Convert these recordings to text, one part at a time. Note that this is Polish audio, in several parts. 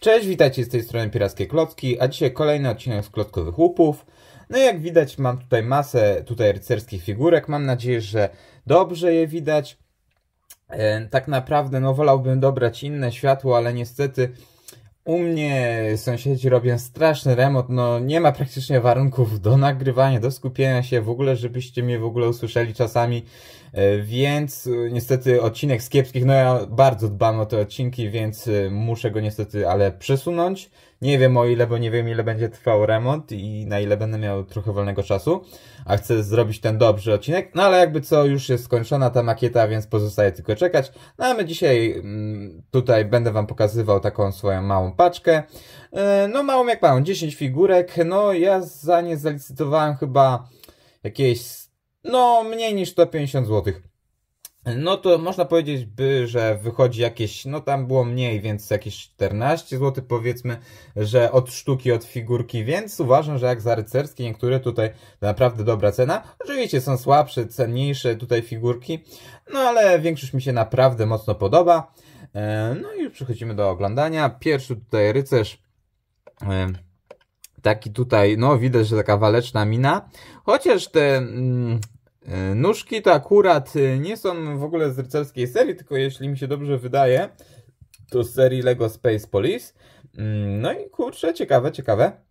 Cześć, witajcie z tej strony Pirackie Klocki, a dzisiaj kolejny odcinek z Klockowych Łupów. No i jak widać mam tutaj masę tutaj rycerskich figurek, mam nadzieję, że dobrze je widać. E, tak naprawdę no wolałbym dobrać inne światło, ale niestety u mnie sąsiedzi robią straszny remont, no nie ma praktycznie warunków do nagrywania, do skupienia się w ogóle, żebyście mnie w ogóle usłyszeli czasami, e, więc e, niestety odcinek z kiepskich, no ja bardzo dbam o te odcinki, więc e, muszę go niestety, ale przesunąć. Nie wiem o ile, bo nie wiem ile będzie trwał remont i na ile będę miał trochę wolnego czasu, a chcę zrobić ten dobry odcinek, no ale jakby co, już jest skończona ta makieta, więc pozostaje tylko czekać. No a my dzisiaj mm, tutaj będę wam pokazywał taką swoją małą paczkę. E, no małą jak małą, 10 figurek, no ja za nie zalicytowałem chyba jakieś, no mniej niż 150 złotych. No to można powiedzieć by, że wychodzi jakieś, no tam było mniej, więc jakieś 14 zł powiedzmy, że od sztuki, od figurki, więc uważam, że jak za rycerskie niektóre tutaj naprawdę dobra cena. Oczywiście są słabsze, cenniejsze tutaj figurki, no ale większość mi się naprawdę mocno podoba. E, no i przechodzimy do oglądania. Pierwszy tutaj rycerz, e, taki tutaj, no widać, że taka waleczna mina, chociaż te mm, nóżki to akurat e, nie są w ogóle z rycerskiej serii, tylko jeśli mi się dobrze wydaje, to z serii LEGO Space Police. Mm, no i kurczę, ciekawe, ciekawe.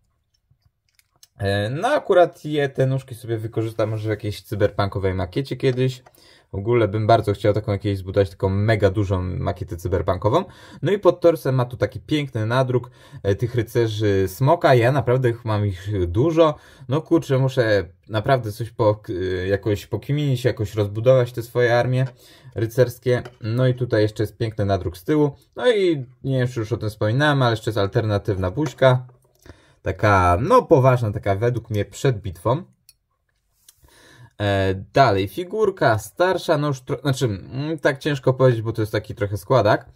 E, no akurat je, te nóżki sobie wykorzystam może w jakiejś cyberpunkowej makiecie kiedyś. W ogóle bym bardzo chciał taką jakieś zbudować taką mega dużą makietę cyberpunkową. No i pod torsem ma tu taki piękny nadruk e, tych rycerzy smoka. Ja naprawdę mam ich dużo. No kurczę, muszę naprawdę coś po, e, jakoś pokminić, jakoś rozbudować te swoje armie rycerskie. No i tutaj jeszcze jest piękny nadruk z tyłu. No i nie wiem, czy już o tym wspominałem, ale jeszcze jest alternatywna buźka. Taka, no poważna, taka według mnie przed bitwą. E, dalej, figurka starsza, no już, znaczy, mm, tak ciężko powiedzieć, bo to jest taki trochę składak,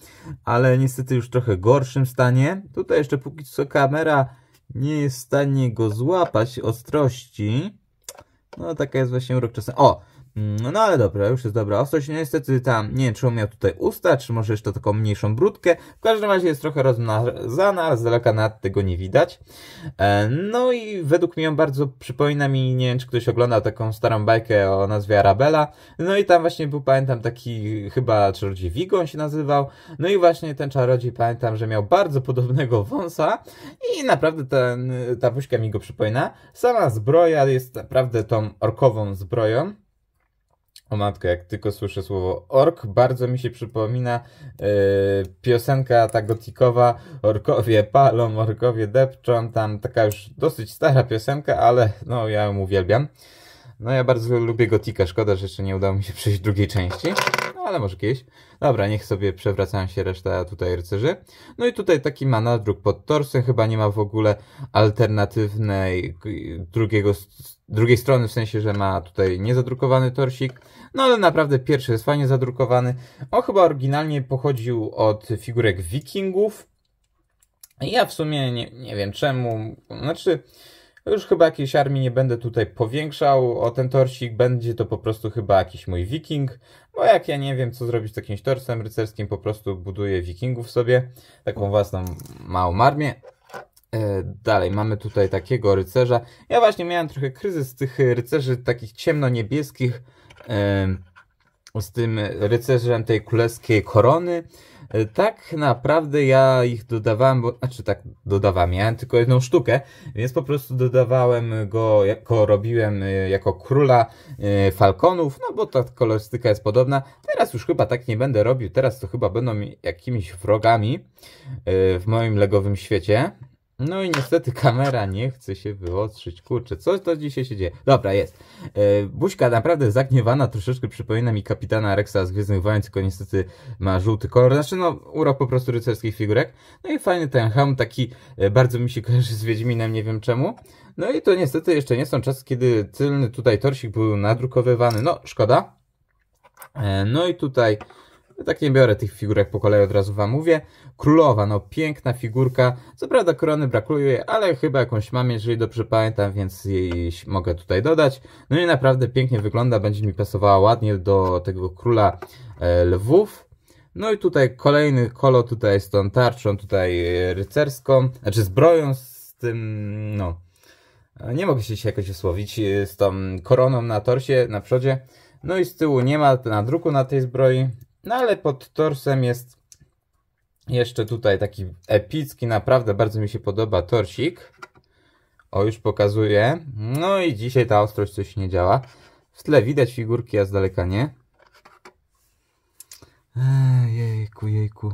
ale niestety już trochę gorszym stanie. Tutaj jeszcze póki co kamera nie jest w stanie go złapać ostrości. No taka jest właśnie urok czasem. O! Mm, no ale dobra, już jest dobra ostrość. No, niestety tam, nie wiem, czy on miał tutaj usta, czy może jeszcze taką mniejszą brudkę. W każdym razie jest trochę rozmazana, z daleka nad tego nie widać. E, no i według mnie on bardzo przypomina mi, nie wiem, czy ktoś oglądał taką starą bajkę o nazwie Arabella. No i tam właśnie był, pamiętam, taki chyba czarodziej Vigon się nazywał. No i właśnie ten czarodziej, pamiętam, że miał bardzo podobnego wąsa i naprawdę ten, ta buźka mi go przypomina. Sama zbroja jest naprawdę tą orkową zbroją. O matko, jak tylko słyszę słowo ork, bardzo mi się przypomina yy, piosenka ta gotikowa Orkowie palą, orkowie depczą, tam taka już dosyć stara piosenka, ale no ja ją uwielbiam. No ja bardzo lubię gotika, szkoda, że jeszcze nie udało mi się przejść drugiej części, no ale może kiedyś. Dobra, niech sobie przewracają się reszta tutaj rycerzy. No i tutaj taki ma nadruk pod torsem, chyba nie ma w ogóle alternatywnej drugiego, drugiej strony, w sensie, że ma tutaj niezadrukowany torsik. No ale naprawdę pierwszy jest fajnie zadrukowany. On chyba oryginalnie pochodził od figurek wikingów. Ja w sumie nie, nie wiem czemu, znaczy już chyba jakiejś armii nie będę tutaj powiększał o ten torsik, będzie to po prostu chyba jakiś mój wiking, bo jak ja nie wiem co zrobić z jakimś torsem rycerskim, po prostu buduję wikingów sobie, taką własną małą armię. E, dalej, mamy tutaj takiego rycerza. Ja właśnie miałem trochę kryzys tych rycerzy takich ciemno-niebieskich, z tym rycerzem tej królewskiej korony. E, tak naprawdę ja ich dodawałem, bo, znaczy tak dodawałem, miałem tylko jedną sztukę, więc po prostu dodawałem go, jako robiłem e, jako króla e, falconów, no bo ta kolorystyka jest podobna. Teraz już chyba tak nie będę robił, teraz to chyba będą jakimiś wrogami w moim legowym świecie. No i niestety kamera nie chce się wyostrzyć. Kurczę, co to dzisiaj się dzieje? Dobra, jest. E, Buźka naprawdę zagniewana, troszeczkę przypomina mi kapitana Rexa z Gwiezdnych Wojen, tylko niestety ma żółty kolor. Znaczy, no, urok po prostu rycerskich figurek. No i fajny ten hełm, taki e, bardzo mi się kojarzy z Wiedźminem, nie wiem czemu. No i to niestety jeszcze nie są czasy, kiedy tylny tutaj torsik był nadrukowywany. No, szkoda. E, no i tutaj tak nie biorę tych figurek po kolei, od razu wam mówię. Królowa, no piękna figurka. Co prawda korony brakuje, ale chyba jakąś mam, jeżeli dobrze pamiętam, więc jej mogę tutaj dodać. No i naprawdę pięknie wygląda, będzie mi pasowała ładnie do tego króla e, lwów. No i tutaj kolejny kolo tutaj z tą tarczą tutaj rycerską, znaczy zbroją z tym, no, nie mogę się jakoś wysłowić, z tą koroną na torsie, na przodzie. No i z tyłu nie ma nadruku na tej zbroi, no ale pod torsem jest jeszcze tutaj taki epicki, naprawdę bardzo mi się podoba torsik. O, już pokazuję. No i dzisiaj ta ostrość coś nie działa. W tle widać figurki, a z daleka nie. Ej, jejku, jejku.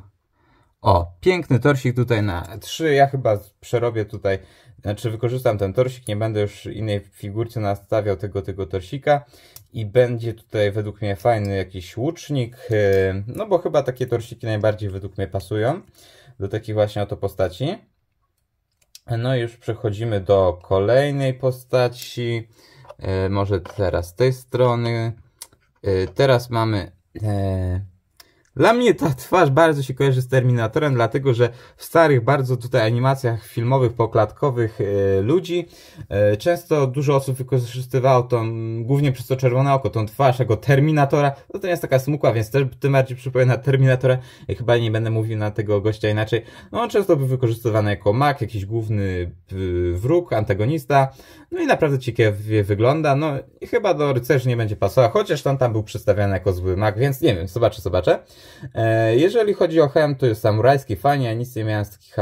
O, piękny torsik tutaj na 3. Ja chyba przerobię tutaj, znaczy wykorzystam ten torsik, nie będę już innej figurce nastawiał tego, tego torsika. I będzie tutaj według mnie fajny jakiś łucznik, e, no bo chyba takie torsiki najbardziej według mnie pasują do takich właśnie oto postaci. No i już przechodzimy do kolejnej postaci. E, może teraz z tej strony. E, teraz mamy dla mnie ta twarz bardzo się kojarzy z Terminatorem, dlatego że w starych bardzo tutaj animacjach filmowych, poklatkowych e, ludzi e, często dużo osób wykorzystywało tą, głównie przez to czerwone oko, tą twarz jako Terminatora. No to jest taka smukła, więc też tym bardziej przypomina Terminatora. Ja chyba nie będę mówił na tego gościa inaczej. No on często był wykorzystywany jako mak, jakiś główny wróg, antagonista. No i naprawdę ciekawie wygląda. No i chyba do rycerzy nie będzie pasował, chociaż tam tam był przedstawiany jako zły mak, więc nie wiem, zobaczę, zobaczę. E, jeżeli chodzi o hełm, to jest samurajski, fajnie, ja nic nie miałem z takich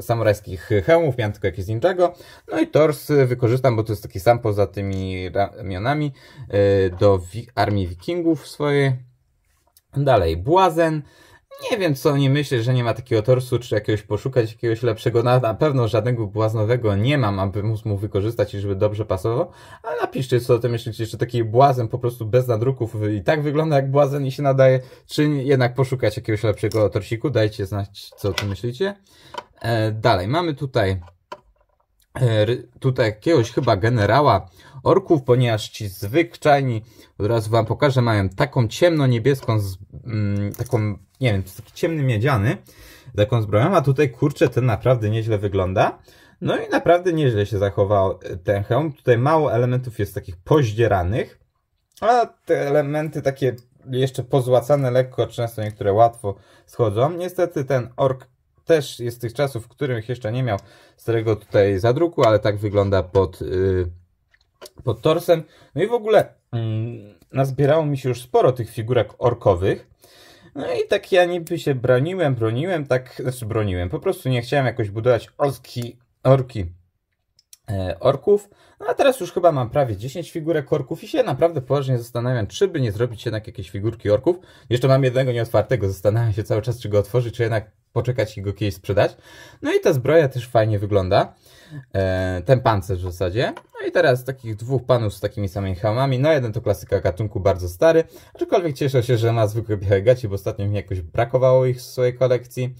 samurajskich hełmów, miałem tylko jakieś Ninjago. No i tors wykorzystam, bo to jest taki sam poza tymi ramionami e, do armii wikingów swojej. Dalej, błazen. Nie wiem, co nie myślę, że nie ma takiego torsu, czy jakiegoś poszukać jakiegoś lepszego. Na, na pewno żadnego błaznowego nie mam, aby móc mu wykorzystać i żeby dobrze pasował. Ale napiszcie, co o tym myślicie, czy taki błazen po prostu bez nadruków i tak wygląda jak błazen i się nadaje, czy jednak poszukać jakiegoś lepszego torsiku. Dajcie znać, co o tym myślicie. E, dalej, mamy tutaj tutaj jakiegoś chyba generała orków, ponieważ ci zwyczajni, od razu wam pokażę, mają taką ciemno-niebieską, mm, taką, nie wiem, taki ciemny miedziany, taką zbroją, a tutaj, kurczę, ten naprawdę nieźle wygląda. No i naprawdę nieźle się zachował e, ten hełm. Tutaj mało elementów jest takich pozdzieranych, a te elementy takie jeszcze pozłacane lekko, często niektóre łatwo schodzą. Niestety ten ork też jest z tych czasów, w których jeszcze nie miał starego tutaj zadruku, ale tak wygląda pod... Yy, pod torsem. No i w ogóle mm, nazbierało mi się już sporo tych figurek orkowych. No i tak ja niby się broniłem, broniłem, tak, znaczy broniłem, po prostu nie chciałem jakoś budować orki, orki e, orków. No a teraz już chyba mam prawie 10 figurek orków i się naprawdę poważnie zastanawiam, czy by nie zrobić jednak jakieś figurki orków. Jeszcze mam jednego nieotwartego, zastanawiam się cały czas, czy go otworzyć, czy jednak poczekać i go kiedyś sprzedać. No i ta zbroja też fajnie wygląda. E, ten pancerz w zasadzie. No i teraz takich dwóch panów z takimi samymi hełmami. No jeden to klasyka gatunku bardzo stary, aczkolwiek cieszę się, że ma zwykłe białe gaci, bo ostatnio mi jakoś brakowało ich w swojej kolekcji.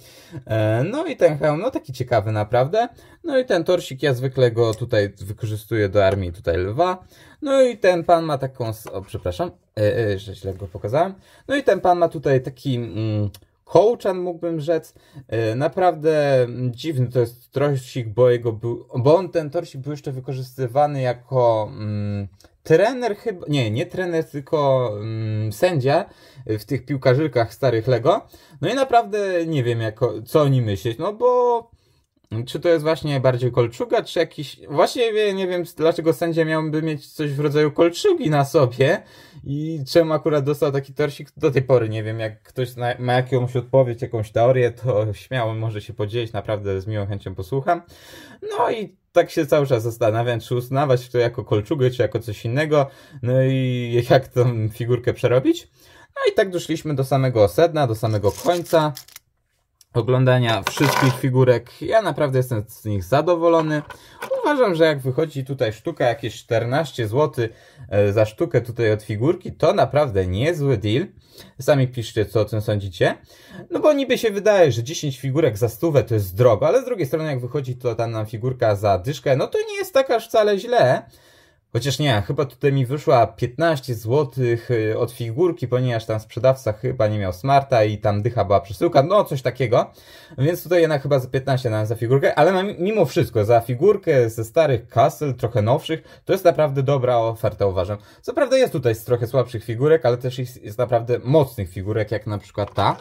E, no i ten hełm, no taki ciekawy naprawdę. No i ten torsik, ja zwykle go tutaj wykorzystuję do armii tutaj lwa. No i ten pan ma taką, o przepraszam, e, e, że źle go pokazałem. No i ten pan ma tutaj taki... Mm, Kołczan mógłbym rzec. E, naprawdę dziwny to jest torsik, bo jego był, bo on ten torsik był jeszcze wykorzystywany jako mm, trener chyba, nie, nie trener, tylko mm, sędzia w tych piłkarzykach starych Lego. No i naprawdę nie wiem, jako, co oni myśleć, no bo czy to jest właśnie bardziej kolczuga, czy jakiś... Właśnie nie wiem, dlaczego sędzia miałby mieć coś w rodzaju kolczugi na sobie i czemu akurat dostał taki torsik, do tej pory nie wiem. Jak ktoś ma jakąś odpowiedź, jakąś teorię, to śmiało może się podzielić, naprawdę z miłą chęcią posłucham. No i tak się cały czas zastanawiam, czy uznawać to jako kolczugę, czy jako coś innego, no i jak tą figurkę przerobić. No i tak doszliśmy do samego sedna, do samego końca oglądania wszystkich figurek. Ja naprawdę jestem z nich zadowolony. Uważam, że jak wychodzi tutaj sztuka jakieś 14 zł e, za sztukę tutaj od figurki, to naprawdę niezły deal. Sami piszcie, co o tym sądzicie. No bo niby się wydaje, że 10 figurek za stówę to jest drogo, ale z drugiej strony jak wychodzi to tam nam figurka za dyszkę, no to nie jest taka wcale źle. Chociaż nie, chyba tutaj mi wyszła 15 zł od figurki, ponieważ tam sprzedawca chyba nie miał smarta i tam dycha była przesyłka, no coś takiego. Więc tutaj jednak chyba za 15 dałem za figurkę, ale mimo wszystko za figurkę ze starych Castle, trochę nowszych, to jest naprawdę dobra oferta uważam. Co prawda jest tutaj trochę słabszych figurek, ale też jest, jest naprawdę mocnych figurek, jak na przykład ta,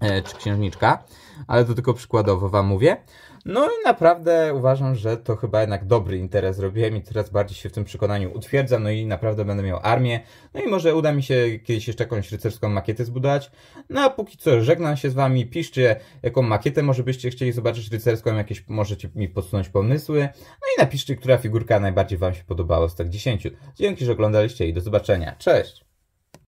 e, czy księżniczka, ale to tylko przykładowo wam mówię. No i naprawdę uważam, że to chyba jednak dobry interes robiłem i teraz bardziej się w tym przekonaniu utwierdzam, no i naprawdę będę miał armię. No i może uda mi się kiedyś jeszcze jakąś rycerską makietę zbudować. No a póki co żegnam się z wami, piszcie jaką makietę może byście chcieli zobaczyć rycerską, jakieś możecie mi podsunąć pomysły. No i napiszcie, która figurka najbardziej wam się podobała z tak 10. Dzięki, że oglądaliście i do zobaczenia. Cześć!